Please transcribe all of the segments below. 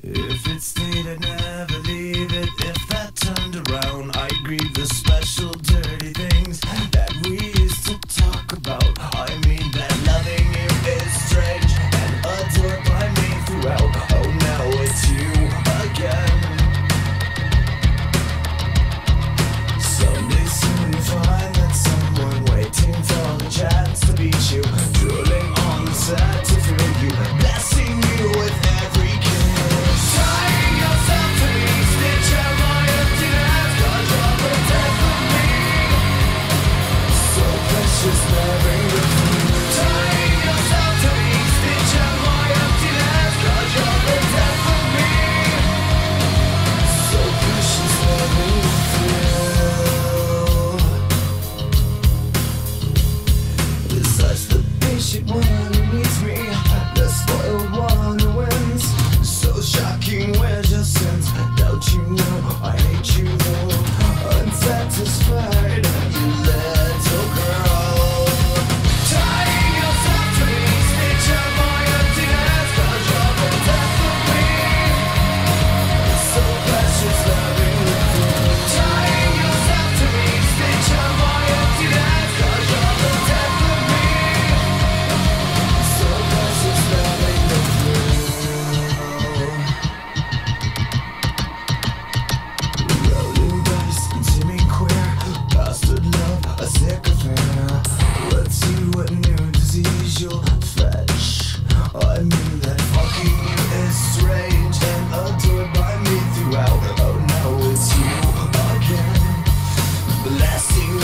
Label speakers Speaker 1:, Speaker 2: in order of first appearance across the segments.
Speaker 1: If it stayed, I'd never leave it. If that turned around, I'd grieve the spell.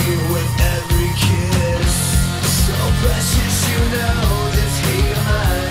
Speaker 1: with every kiss So precious you know this mine?